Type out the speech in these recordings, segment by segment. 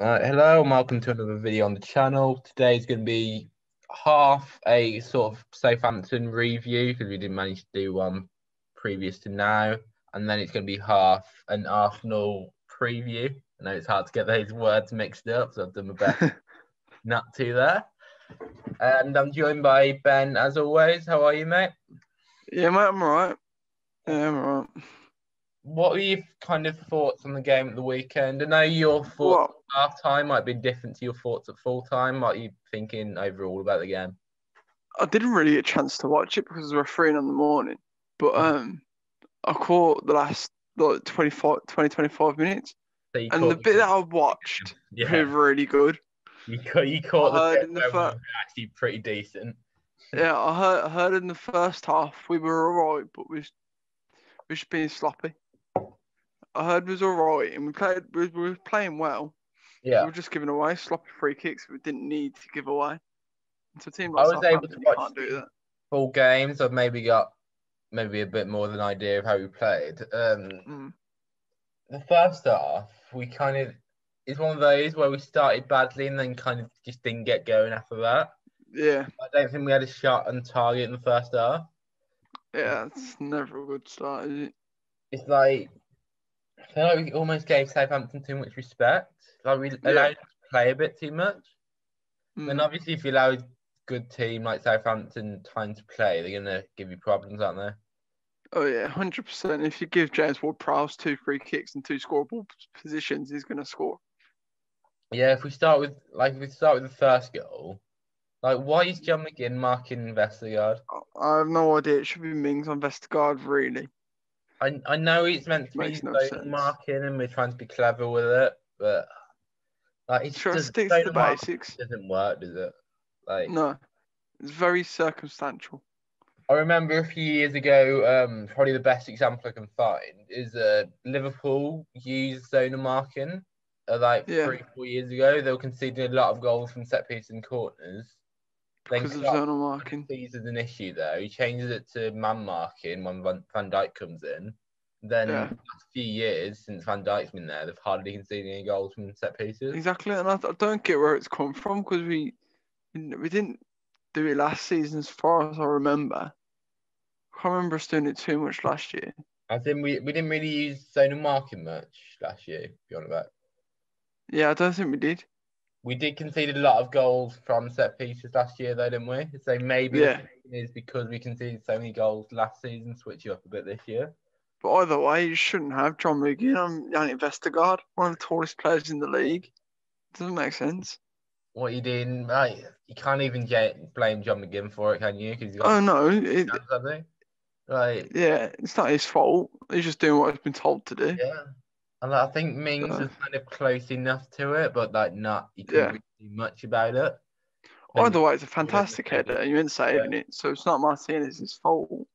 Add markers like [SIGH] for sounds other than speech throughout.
Alright, hello and welcome to another video on the channel. Today is going to be half a sort of Southampton review because we didn't manage to do one previous to now, and then it's going to be half an Arsenal preview. I know it's hard to get those words mixed up, so I've done my best [LAUGHS] not to there. And I'm joined by Ben as always. How are you, mate? Yeah, mate, I'm alright. Yeah, I'm alright. What were your kind of thoughts on the game at the weekend? I know your thoughts What? Half time might be different to your thoughts at full time. What are you thinking overall about the game? I didn't really get a chance to watch it because we were free in the morning, but um, I caught the last like 25, 20, 25 minutes, So and the bit that I watched [LAUGHS] yeah, was really good. you caught, you caught I the in the fir- actually pretty decent. Yeah, I heard, I heard in the first half we were alright, but we was, we was being sloppy. I heard we was alright, and we played, we were playing well. We Yeah, were just giving away sloppy free kicks we didn't need to give away. A team I was able to watch do that. full games. I've maybe got maybe a bit more of an idea of how we played. Um, Mm. the first half, we kind of it's one of those where we started badly and then kind of just didn't get going after that. Yeah, I don't think we had a shot on target in the first half. yeah, it's never a good start, is it? It's like I feel like we almost gave Southampton too much respect. Like we allowed them to play a bit too much. Mm. And obviously, if you allow a good team like Southampton time to play, they're gonna give you problems, aren't they? Oh yeah, hundred percent. If you give James Ward-Prowse two free kicks and two scoreable positions, he's gonna score. Yeah, if we start with like if we start with the first goal, like why is John McGinn marking Vestergaard? I- I have no idea. It should be Mings on Vestergaard, really. I I know it's meant to be no sense. marking and we're trying to be clever with it, but like to just stick to the marking basics. doesn't work, does it? Like No, it's very circumstantial. I remember a few years ago, um, probably the best example I can find is uh, Liverpool used zonal marking uh, like Yeah. three, four years ago. They were conceding a lot of goals from set pieces and corners. Then Because of Klopp zonal marking. sees as an issue though. He changes it to man marking when Van, Van Dijk comes in. Then Yeah. the last few years since Van Dijk's been there, they've hardly conceded any goals from set pieces. Exactly, and I, I don't get where it's come from because we we didn't do it last season, as far as I remember. I can't remember us doing it too much last year. I think we, we didn't really use zonal marking much last year. If you want about. Yeah, I don't think we did. We did concede a lot of goals from set pieces last year, though, didn't we? So maybe Yeah. is because we conceded so many goals last season, switch you up a bit this year. But either way, you shouldn't have John McGinn on Yannick Vestergaard, one of the tallest players in the league. Doesn't make sense. What are you doing? Right, you can't even get, blame John McGinn for it, can you? Because he's got Oh no, it, hands? Right, yeah, it's not his fault. He's just doing what he's been told to do. yeah. And I think Mings is kind of close enough to it, but like not, you couldn't Yeah. really do much about it. Either way, it's a fantastic header, and you ain't saving it, so it's not Martinez's fault.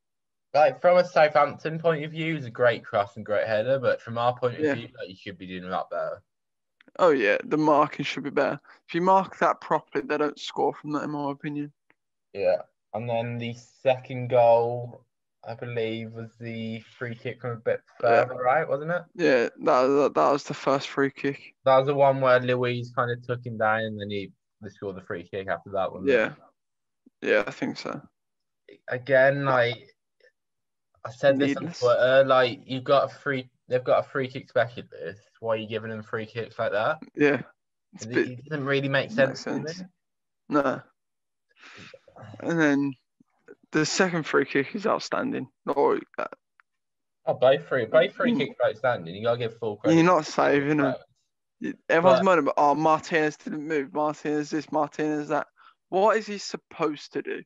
Like from a Southampton point of view, he's a great cross and great header, but from our point of Yeah. view, like you should be doing a lot better. Oh yeah, the marking should be better. If you mark that properly, they don't score from that, in my opinion. Yeah. And then the second goal, I believe, was the free kick from a bit Yeah. further right, wasn't it? Yeah, that, that that was the first free kick. That was the one where Luiz kind of took him down and then he they scored the free kick after that one. Yeah, yeah, I think so. Again, like I said this Needless. on Twitter, like you've got a free they've got a free kick specialist. Why are you giving them free kicks like that? Yeah, It, bit it doesn't really make sense. sense. no. And then the second free kick is outstanding. Or uh, Oh, both free both free Mm. kicks are outstanding. You gotta give full credit. you're not saving them. Everyone's But- moaning about, oh, Martinez didn't move. Martinez this, Martinez that. What is he supposed to do?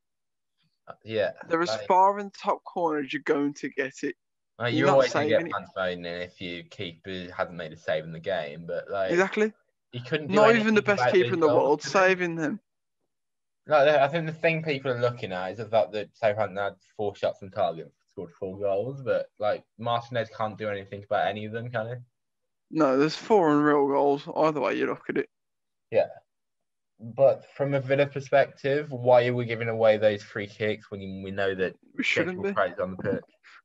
Uh, yeah. They're as like- far in the top corner as you're going to get it. Like, You're you're always get saving it. fans moaning if your keeper hasn't made a save in the game, but like Exactly. he couldn't. Do Not even the best keeper in the world saving them. Like, I think the thing people are looking at is about the fact that Southampton had four shots on target, scored four goals, but like Martinez can't do anything about any of them, can he? No, there's four unreal goals. Either way you look at it. Yeah. But from a Villa perspective, why are we giving away those free kicks when we know that We shouldn't be. On the pitch?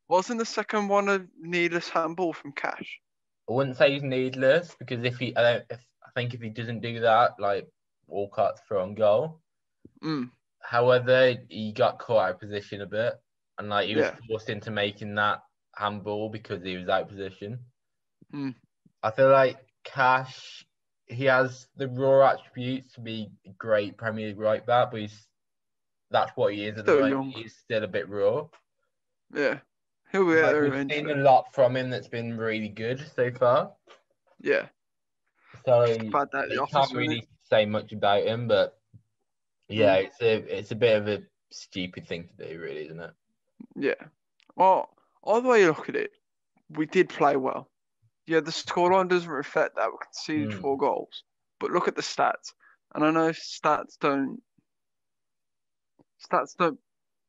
Wasn't the second one a needless handball from Cash? I wouldn't say he's needless because if he, I, don't, if, I think if he doesn't do that, like Walcott's throw on goal. Mm. However, he got caught out of position a bit, and like he was Yeah. forced into making that handball because he was out of position. Mm. I feel like Cash, he has the raw attributes to be a great Premier League right back, but he's that's what he is at the Still moment. young. He's still a bit raw. Yeah. He'll be Like, there we've seen a lot from him that's been really good so far. Yeah. So the you can't really it? say much about him, but yeah, Mm. it's a it's a bit of a stupid thing to do, really, isn't it? Yeah. Well, way you look at it, we did play well. Yeah, the scoreline doesn't reflect that. We conceded Mm. four goals. But look at the stats. And I know stats don't stats don't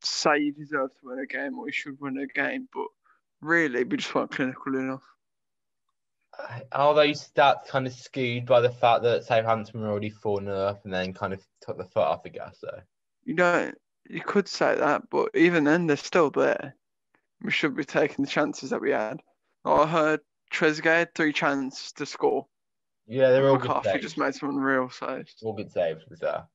say you deserve to win a game or you should win a game, but really we just weren't clinical enough. Are those stats kind of skewed by the fact that Southampton were already 4 0 up and then kind of took the foot off the gas, though? You don't you could say that, but even then they're still there. We should be taking the chances that we had. I heard Trezeguet had three chances to score. Yeah, they're all good McCarthy saves. just made some unreal saves. All good saves, was fair.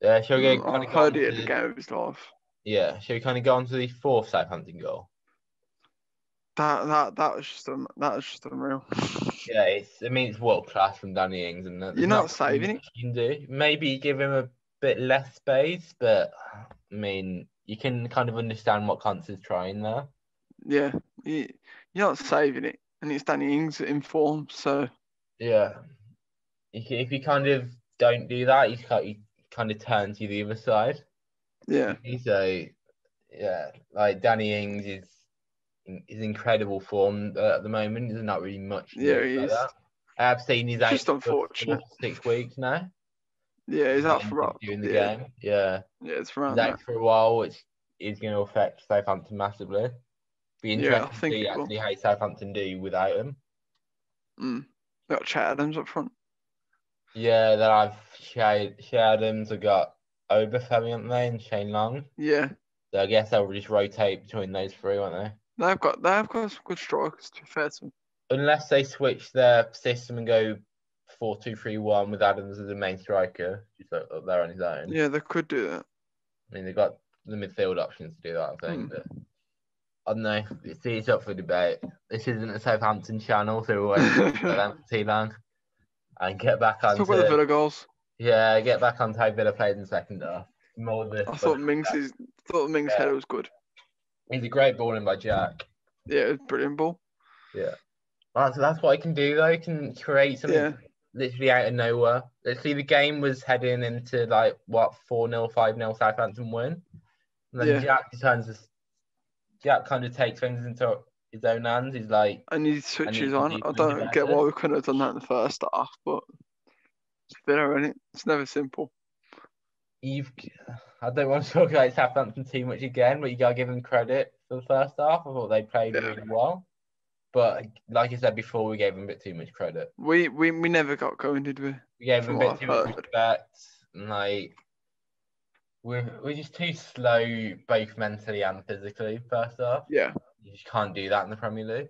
Yeah, shall we go Mm, kind I of heard go he on to, the game of his life. Yeah, shall we kind of go on to the fourth Southampton goal? That that that was just um, that was just unreal. [LAUGHS] Yeah, it's. I mean, it's world class from Danny Ings, and You're not saving much You can do maybe give him a bit less space, but I mean, you can kind of understand what Konsa is trying there. yeah, you, you're not saving it, and it's Danny Ings in form. So Yeah, if you, kind of don't do that, you kind you kind of turn to the other side. yeah, So yeah, like Danny Ings is is incredible form uh, at the moment. There's not really much. Yeah, he is. that. I have seen out Just for unfortunate. six weeks now. yeah, he's out for during the yeah, game. Yeah. yeah, it's around He's that. out for a while, which is going to affect Southampton massively. Be Yeah, I interesting to think see it will. actually how Southampton do without him. Mm. They got Che Adams up front. Yeah, then I've Che Adams, I've got Obafemi, haven't they, and Shane Long. Yeah, So I guess they'll just rotate between those three, won't they? they've got they've got some good strikers. To be fair to them. Unless they switch their system and go 4 2 3 1 with Adams as the main striker, just up up there on his own. Yeah, they could do that. I mean, they've got the midfield options to do that, I think. Hmm. But I don't know. It's, it's up for debate. This isn't a Southampton channel, so we'll wait for them for too long. And get back Talk onto about the Villa goals. yeah, get back on how Villa played in the second half. More the I thought Mings is thought Mings Yeah. header was good. He's a great balling by Jack. Yeah, brilliant ball. That's, that's what he can do though. He can create something Yeah. literally out of nowhere. Literally, the game was heading into like what four 0 five 0 Southampton win, and then Yeah. Jack turns. This, Jack kind of takes things into his own hands. He's like, And he switches he- on. I don't get why we couldn't have done that in the first half, but it's it? It's never simple. you've. I don't want to talk about Southampton too much again, but you gotta give them credit for the first half. I thought they played Yeah. really well, but like I said before, we gave them a bit too much credit. We we, we never got going, did we? We gave them a bit too much respect. And like we're we're just too slow both mentally and physically first half. Yeah. You just can't do that in the Premier League.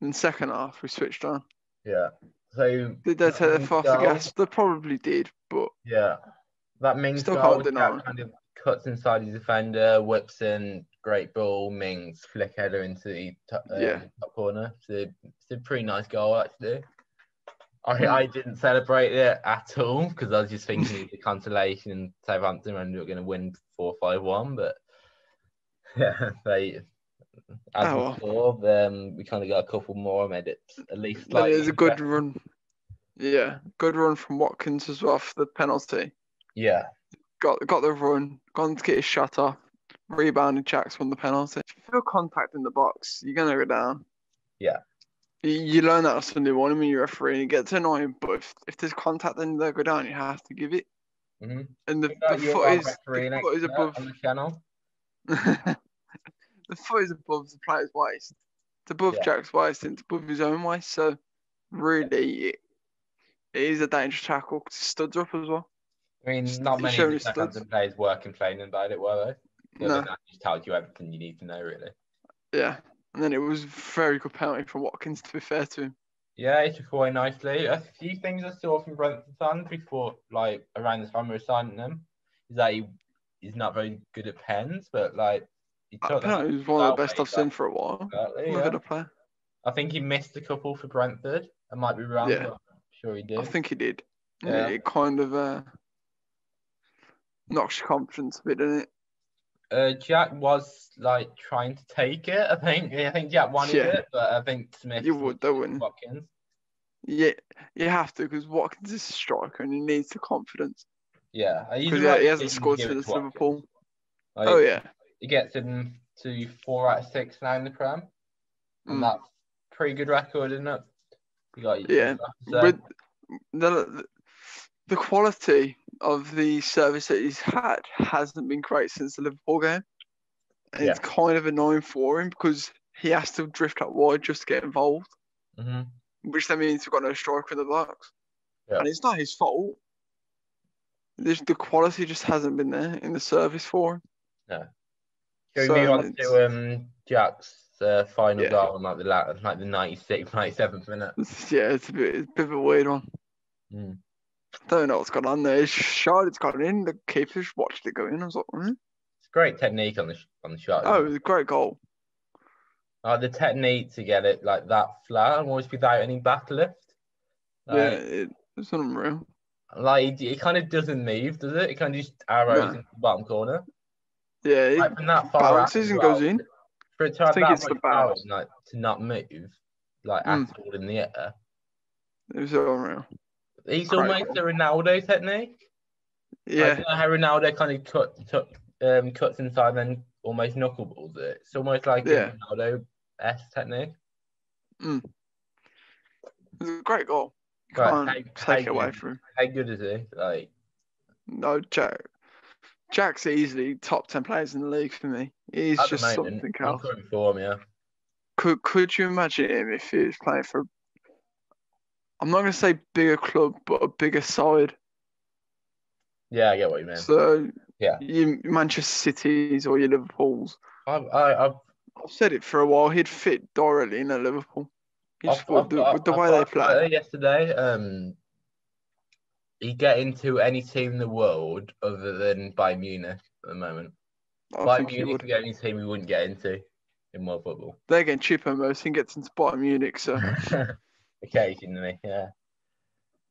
In second half, we switched on. Yeah. So Did they take their foot off the goal- gas? They probably did, but Yeah. That Mings Still goal, can't deny. Kind of cuts inside his defender, whips in, great ball, Mings flick header into the top, uh, Yeah. top corner. It's a, it's a pretty nice goal actually. I. I didn't celebrate it at all because I was just thinking the consolation and Southampton ended up going to win 4 5 1. But [LAUGHS] yeah, they, as Oh, well. before, um, we kind of got a couple more, made it at least then it was a good run. Yeah, good run from Watkins as well for the penalty. Yeah, Got got the run, gone to get his shot off, rebounded. Jacks won the penalty. If you feel contact in the box, you're gonna go down. Yeah. You, learn that on Sunday morning when you're refereeing. It gets annoying, but if, if there's contact and they go down, you have to give it. Mhm. And the, the foot is the foot is above the channel. [LAUGHS] the foot is above the player's waist. It's above Yeah. Jack's waist and it's above his own waist. So really, it, it is a dangerous tackle 'cause his studs up as well. I mean, not many. Southampton players were complaining about it, were they? No, that just tells you everything you need to know, really. yeah. And then it was a very good penalty from Watkins. To be fair to him, Yeah, he's performing nicely. A few things I saw from Brentford fans before, like around the time we were signing him, is that he he's not very good at pens, but like he took Apparently, he's one of the best I've seen for a while. exactly, yeah. player. I think he missed a couple for Brentford. I might be wrong, Yeah. but I'm sure he did. I think he did. Yeah. It kind of uh, knocks your confidence a bit, doesn't it? Uh, Jack was like trying to take it. I think I think Jack wanted Yeah. it, but I think Smith You would, though, wouldn't? Watkins. Yeah, you have to because Watkins is a striker and he needs the confidence. Yeah, Because the right he hasn't scored since Liverpool. Like, Oh yeah, he gets him to four out of six now in the Prem, and Mm. that's pretty good record, isn't it? You got Yeah, so, with the the quality of the service that he's had hasn't been great since the Liverpool game, and it's kind of annoying for him because he has to drift up wide just to get involved, Mhm. which then means we've got no striker in the box, Yeah. and it's not his fault. There's, the quality just hasn't been there in the service for him. We So move on to um Jack's uh, final Yeah. goal in like the like the 96th, 97th minute? [LAUGHS] yeah, it's a bit, it's a bit of a weird one. Mm. Don't know what's gone on there. It's shot, it's gone in. The keeper watched it go in. I was like, hmm? It's great technique on the sh- on the shot. oh, it was a great goal. Like the technique to get it like that flat and always without any back lift. yeah, Like, it, it's unreal. like it, it kind of doesn't move, does it? It kind of just arrows No. into the bottom corner. Yeah, it Like that far as and well, goes in. For it to I have think that it's the power, like to not move, like Mm. at all in the air. It was unreal. It's Great almost the Ronaldo technique. Like, Yeah, know how Ronaldo kind of cut, took, um, cuts inside, then almost knuckleballs it. It's almost like Yeah. a Ronaldo s technique. it was a great goal. Right, Can't how- take how it away good- from him. How good is he? Like, No, joke. Jack's easily top ten players in the league for me. He's just moment, something else. current form, yeah. Could could you imagine him if he was playing for? I'm not gonna say bigger club, but a bigger side. Yeah, I get what you mean. So Yeah. your Manchester Cities or your Liverpools. I, I, I've, I've said it for a while. He'd fit directly in a Liverpool. He just I've, would, the, I've- with the I've way they play. Yesterday. Um, he get into any team in the world other than Bayern Munich at the moment. I Bayern Munich would. would get any team he wouldn't get into in world football. They're getting cheaper most. He gets into Bayern Munich, so [LAUGHS] Occasionally, yeah.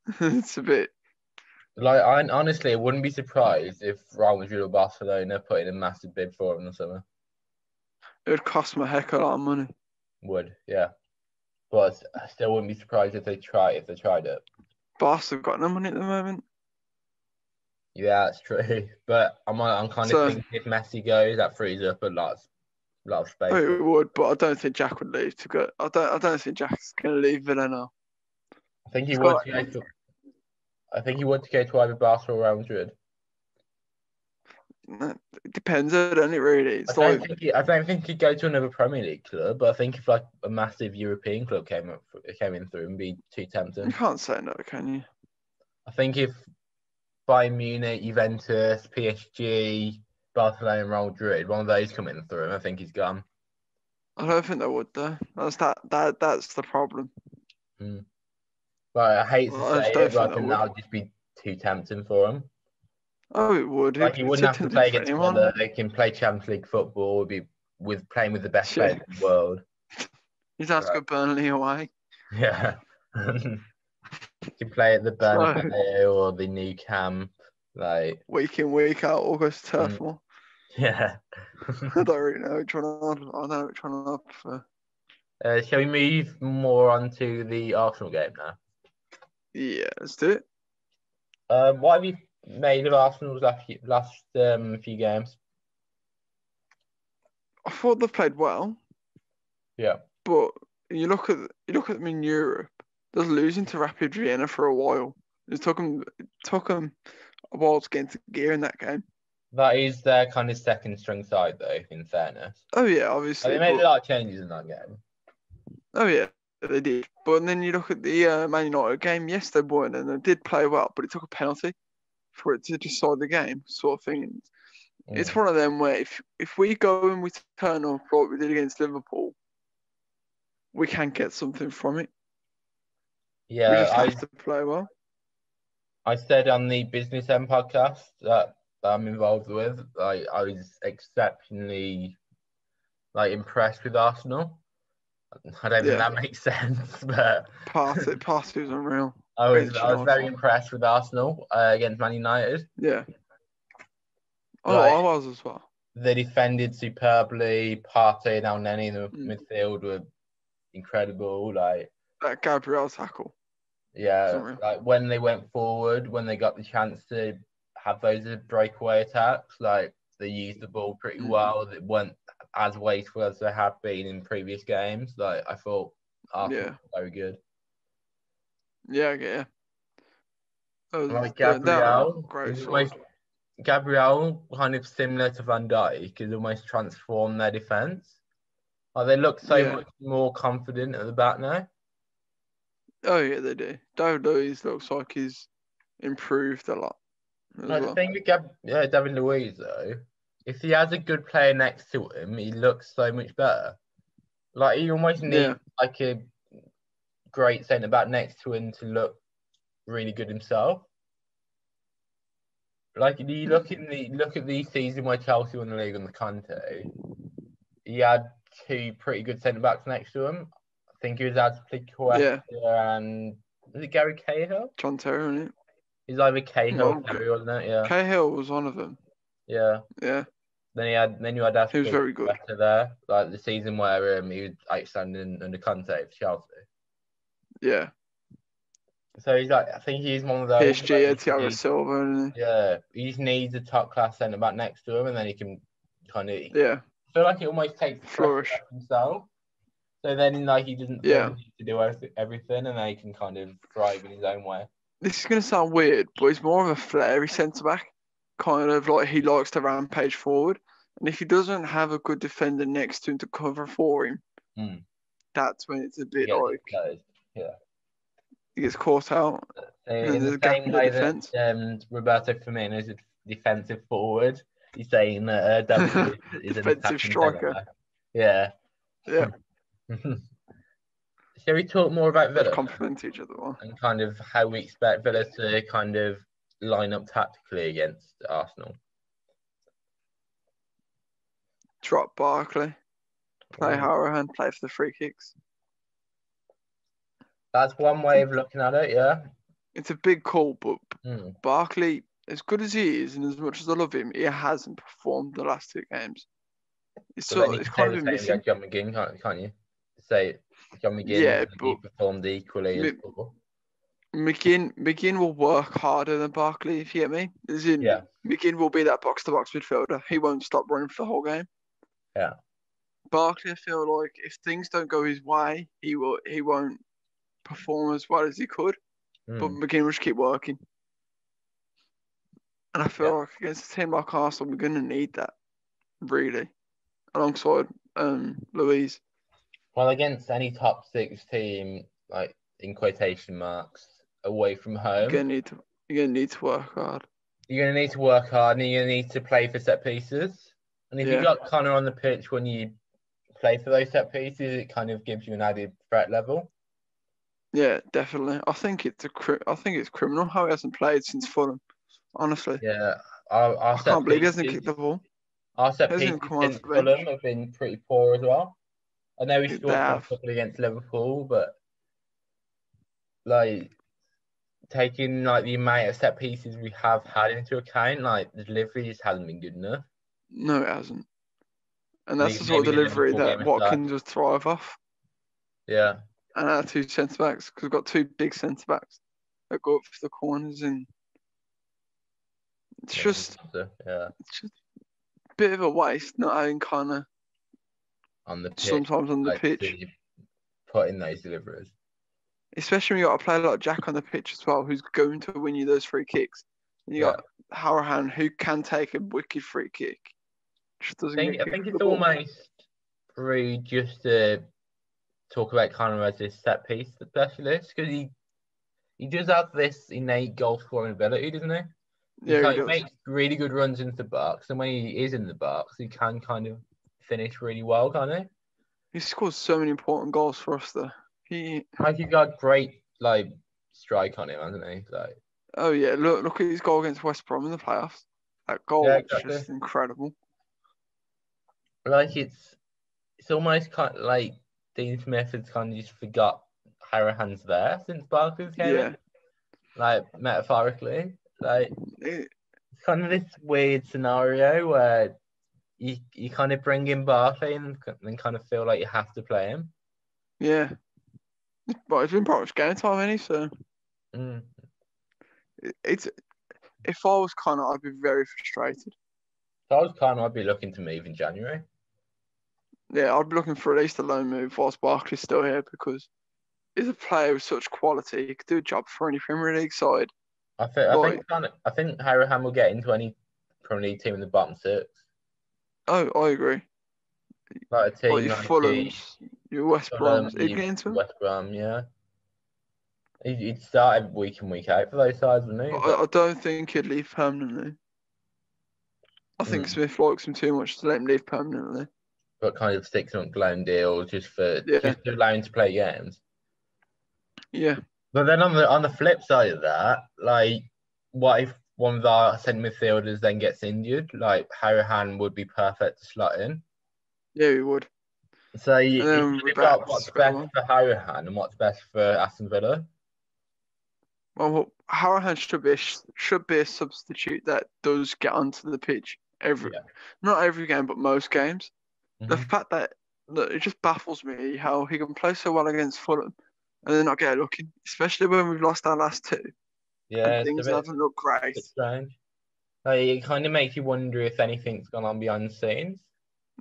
[LAUGHS] it's a bit. Like, I honestly, I wouldn't be surprised if Real Madrid or Barcelona put in a massive bid for him in the summer. It would cost them a heck of a lot of money. Would, yeah. But I still wouldn't be surprised if they try if they tried it. Barca have got no money at the moment. Yeah, that's true. [LAUGHS] But I'm I'm kind of So- thinking if Messi goes, that frees up a lot, of- lot of space. It would, but I don't think Jack would leave to go. I don't. I don't think Jack's going to leave Villa now. I think he would. Go to, I think he would go to either Barca or Real Madrid. It depends, doesn't it? Really, I it's don't like think he, I don't think he'd go to another Premier League club, but I think if like a massive European club came up, came in through and be too tempting. you can't say no, can you? I think if Bayern Munich, Juventus, PSG, Barcelona, and Real Madrid, one of those coming in through, I think he's gone. I don't think they would though. That's that. That that's the problem. Hmm. But I hate to Well, say it, but I think they would. just be too tempting for him. Oh, it would. Like he wouldn't have to play against anyone. They can play Champions League football. Would be with playing with the best Yeah. players in the world. [LAUGHS] He's to go Burnley away. Yeah. [LAUGHS] can play at the [LAUGHS] Burnley So- or the Nou Camp. Like, Week in, week out, August Mm. Turf Moor. [LAUGHS] yeah. [LAUGHS] I don't really know which one I, I don't know which one I prefer. uh, shall we move more on to the Arsenal game now? Yeah, let's do it. Um, what have you made of Arsenal's last few, last um, few games? I thought they played well, Yeah. but you look at you look at them in Europe. They're losing to Rapid Vienna for a while. It took them it took them a while to get into gear in that game. That is their kind of second string side, though, in fairness. Oh yeah, obviously. they made but- a lot of changes in that game. Oh yeah, they did. But then you look at the uh, Man United game. Yes, they won and they did play well, but it took a penalty for it to decide the game, sort of thing. It's Mm. one of them where if if we go and we turn up like we did against Liverpool, we can get something from it. Yeah, we Yeah, just I, have to play well. I said on the Business End podcast that, I'm involved with, like I was exceptionally like impressed with Arsenal. I don't think Yeah. that makes [LAUGHS] sense, but Partey, Partey was unreal. I was I was very impressed with Arsenal uh, against Man United. Yeah. Oh, Right. I was as well. They defended superbly. Partey and Neni in the Mm. midfield were incredible. Like That Gabriel tackle. Yeah, like when they went forward, when they got the chance to have those breakaway attacks, like they used the ball pretty Mm. well. It weren't as wasteful as they have been in previous games. Like I thought Arsenal Yeah. very good. Yeah, yeah. Like Gabriel, great. almost, Gabriel, kind of similar to Van Dijk, has almost transformed their defense. Like they look so Yeah. much more confident at the back now. Oh yeah, they do. David Luiz looks like he's improved a lot. Like well. the thing with Gab- yeah, David Luiz though, if he has a good player next to him, he looks so much better. Like he almost needs Yeah. like a great centre back next to him to look really good himself. Like you look in the look at the season where Chelsea won the league on the Conte, he had two pretty good centre backs next to him. Think he was Azpilicueta and was it Gary Cahill? John Terry, isn't it? He's either Cahill No, or Terry, wasn't it? Yeah. Cahill was one of them. Yeah. Yeah. Then he had then you had He was very good. Better there, like the season where um, he was outstanding under Conte for Chelsea. Yeah. So he's like, I think he's one of those. PSG like, Thiago needs- Silva, Yeah, he just needs a top class centre back next to him, and then he can kind of. yeah, I feel like it almost takes Flourish. himself. So then, like, he doesn't Yeah. need to do everything, and then he can kind of thrive in his own way. this is gonna sound weird, but he's more of a flary centre back, kind of like he likes to rampage forward. And if he doesn't have a good defender next to him to cover for him, Hmm. that's when it's a bit gets like exposed. he gets caught out. So in the same way that um, Roberto Firmino is a defensive forward, he's saying that uh, David [LAUGHS] is an Defensive striker. Yeah. Yeah, Shall we talk more about Villa complement each other well. and kind of how we expect Villa to kind of line up tactically against Arsenal? Drop Barkley, play Hourihane, play for the free kicks. That's one way of looking at it, yeah. It's a big call, but Hmm. Barkley, as good as he is, and as much as I love him, he hasn't performed the last two games. It's But sort of, it's kind of the been same missing. can't, can't you? Say John McGinn Yeah, he but- performed equally Mi- McGinn, McGinn will work harder than Barkley, if you get me. As in, Yeah. McGinn will be that box to box midfielder. He won't stop running for the whole game. Yeah. Barkley, I feel like if things don't go his way, he will he won't perform as well as he could. But Hmm. McGinn will just keep working. And I feel like against a team like Arsenal, we're gonna need that. Really. Alongside um Luiz. Well, against any top six team, like in quotation marks, away from You're home, gonna need to you're gonna need to work hard. you're going to need to work hard and you're going to need to play for set pieces. And if Yeah. you got Conor on the pitch when you play for those set pieces, it kind of gives you an added threat level. Yeah, definitely. I think it's a cri- I think it's criminal how he hasn't played since Fulham. Honestly. Yeah, our, our I can't believe he hasn't kicked the ball. Our set pieces come off against the bench. Fulham have been pretty poor as well. I know we scored a couple against Liverpool, but like taking like the amount of set pieces we have had into account, like the delivery just hasn't been good enough. No, it hasn't. And that's Maybe- the sort of delivery that game is that. Watkins would thrive off. Yeah, And our two centre backs, because we've got two big centre backs that go up for the corners, and it's yeah, just yeah it's just a bit of a waste not having Conor on the pitch, sometimes on the like, pitch, put in those deliveries. especially when you got a player like Jack on the pitch as well, who's going to win you those free kicks. And you Yeah. got Hourihane, who can take a wicked free kick. Just I doesn't think, I think it's ball. almost rude just to talk about Conor as this set piece specialist because he he does have this innate goal scoring ability, doesn't he? He, Yeah, he makes really good runs into the box, and when he is in the box, he can kind of finish really well, can't he? He scored so many important goals for us, though. He Like he's got great like strike on him, hasn't he? Like, Oh yeah, look look at his goal against West Brom in the playoffs. That goal Yeah, was exactly. just incredible. like it's it's almost kind of like Dean Smith has kind of just forgot Hourihane's there since Barkley's came Yeah. in. Like metaphorically, like It- it's kind of this weird scenario where you you kind of bring in Barkley and then kind of feel like you have to play him. yeah. But it's been pretty much game time, any so Mm. it- it's if I was Conor, I'd be very frustrated. So I was kind of I'd be looking to move in January. Yeah, I'd be looking for at least a loan move whilst Barkley's still here because he's a player with such quality. He could do a job for any Premier League side. I think I think I think Hourihane will get into any Premier League team in the bottom six. Oh, I agree. Like a team Like your like your West Brom's, he'd you- get into him. West Brom, yeah. He'd, he'd start every week in week out for those sides, wouldn't he? I, I don't think he'd leave permanently. I think Mm. Smith likes him too much to let him leave permanently. But kind of six month loan deal just for Yeah. just to allow him to play games. Yeah, But then on the on the flip side of that, like, what if one of our centre midfielders then gets injured? Like Hourihane would be perfect to slot in. yeah, he would. So you, got back what's best one. for Hourihane and what's best for Aston Villa. Well, Hourihane should be a, should be a substitute that does get onto the pitch every, Yeah. not every game, but most games. The Mhm. fact that look, it just baffles me how he can play so well against Fulham and then not get a look in, especially when we've lost our last two Yeah, things bit, haven't looked great. strange. Like, it kind of makes you wonder if anything's gone on behind the scenes.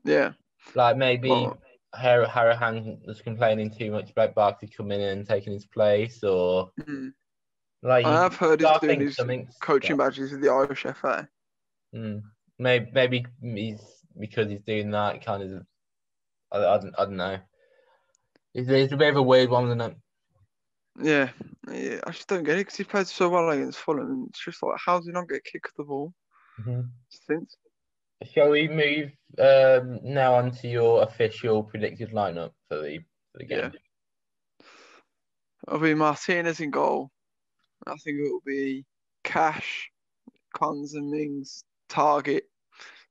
Yeah, Like maybe Well- Har- Hourihane was complaining too much about Barkley coming in and taking his place, or Mm. like I have heard he's doing his coaching badges with the Irish FA. Mm. Maybe maybe he's because he's doing that kind of. I, I, don't, I don't know. It's, it's a bit of a weird one, isn't it? Yeah, yeah, I just don't get it because he played so well against Fulham. It's just like, how does he not get kicked the ball since? Shall we move um, now onto your official predicted lineup for the for the game? It'll be Martinez in goal. I think it will be Cash, Cons and Mings, Targett,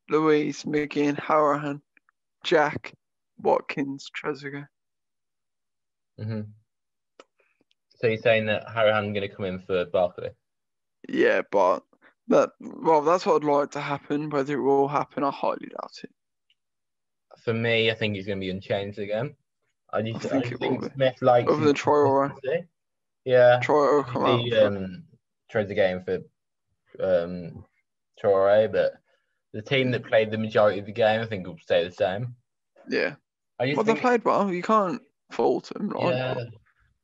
Luiz, McGinn, Hourihane, Jack, Watkins, Trezeguet. hmm So you're saying that Hourihane's going to come in for Barkley? Yeah, but that well, that's what I'd like to happen. Whether it will happen, I highly doubt it. For me, I think he's going to be unchanged again. I just I I think think, it will be. Smith likes his than Troy Yeah, Troy will come out. he for- um, tries the game for um, Traore, but the team that played the majority of the game, I think, will stay the same. yeah, I well, they played well. You can't fault them, right? yeah,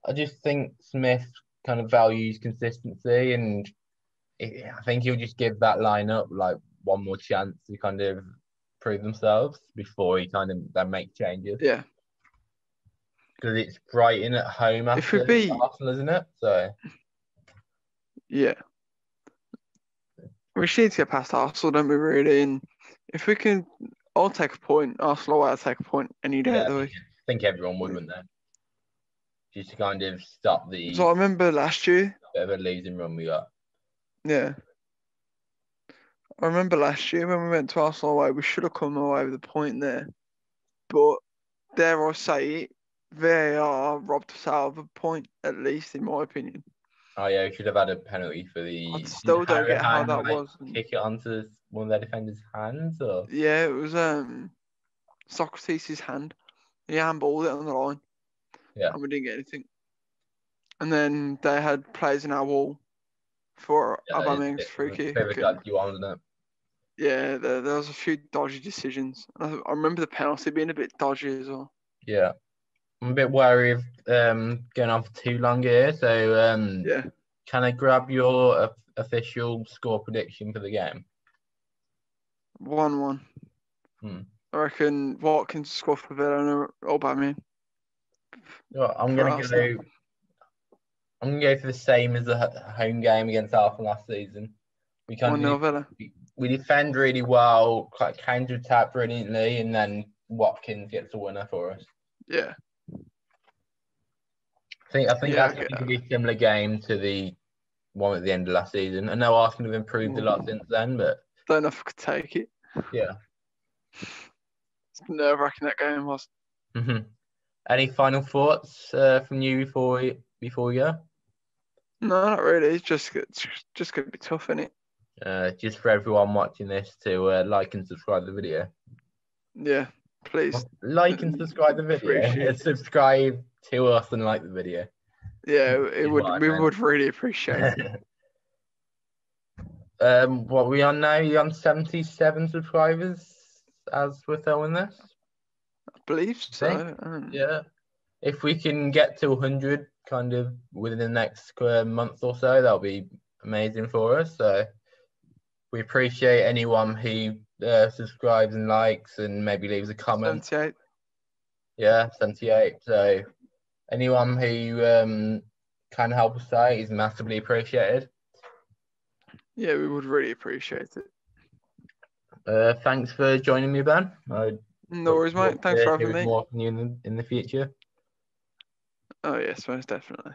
I just think Smith kind of values consistency, and I I think he'll just give that lineup like one more chance to kind of prove themselves before he kind of then make changes. Yeah. Because it's Brighton at home after beat- Arsenal, isn't it? So Yeah. We should need to get past Arsenal, don't we, really? And if we can, I'll take a point. Arsenal, I'll take a point any day yeah, of the week. I think everyone would, wouldn't they? Just to kind of stop the So I remember last year, bit of a losing run we got. yeah. I remember last year when we went to Arsenal away, we should have come away with a point there. But dare I say it, VAR robbed us out of a point, at least in my opinion. Oh yeah, we should have had a penalty for the. I still don't get how that like, was. Kick it onto one of their defenders' hands, or Yeah, it was um Sokratis' hand. He handballed it on the line. Yeah. And we didn't get anything. And then they had players in our wall for yeah, Aubameyang's free kick. bit of a and- dodgy one, isn't it? Yeah, there, there was a few dodgy decisions. I, I remember the penalty being a bit dodgy as well. Yeah. I'm a bit wary of um, going on for too long here. So, um, Yeah. can I grab your uh, official score prediction for the game? One one. Hmm. I reckon Watkins score for Villa and Aubameyang. Well, I'm gonna go. I'm gonna go for the same as the home game against Arsenal last season. We kind 0 of Villa. we defend really well, quite counter attack brilliantly, and then Watkins gets a winner for us. Yeah. I think I think Yeah, that's going to be a similar game to the one at the end of last season. I know Arsenal have improved a lot since then, but Don't know if I could take it. yeah. It's nerve wracking that game was. hmm Any final thoughts uh, from you before we, before we go? No, not really. It's just it's just, just gonna be tough, isn't it? Uh, just for everyone watching this to uh, like and subscribe the video. Yeah. Please. Like and subscribe the video. Appreciate [LAUGHS] subscribe to us and like the video. Yeah, it would we meant. would really appreciate it. [LAUGHS] [LAUGHS] um, what we are now? You on seventy-seven subscribers as we're filming this? Believe so. Um, Yeah. If we can get to 100 kind of within the next uh, month or so, that'll be amazing for us. So we appreciate anyone who uh, subscribes and likes and maybe leaves a comment. 78. Yeah, 78. So anyone who um, can help us out is massively appreciated. Yeah, we would really appreciate it. Uh, thanks for joining me, Ben. I No worries, mate. Thanks for having me. More from you in the, in the future. Oh yes, most definitely.